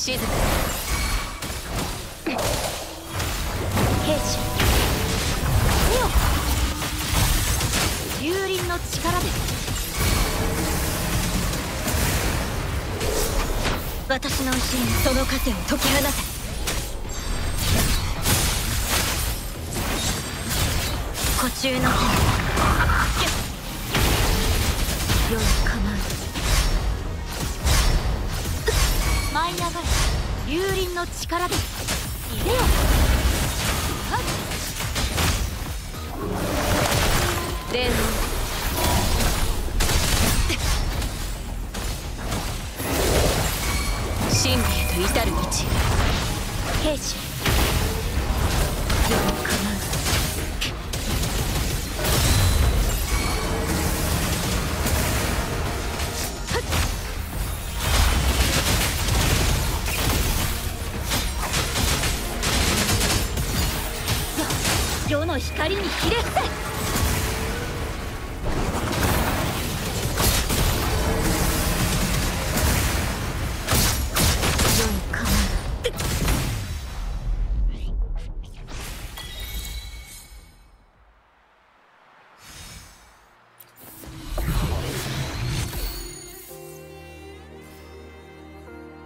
静か兵士に幽輪の力で私の牛にその枷を解き放て古中の剣世に構う舞い上がれ。竜輪の力でいでよ。霊能真理へと至る道。兵士。世の光に切れ伏せ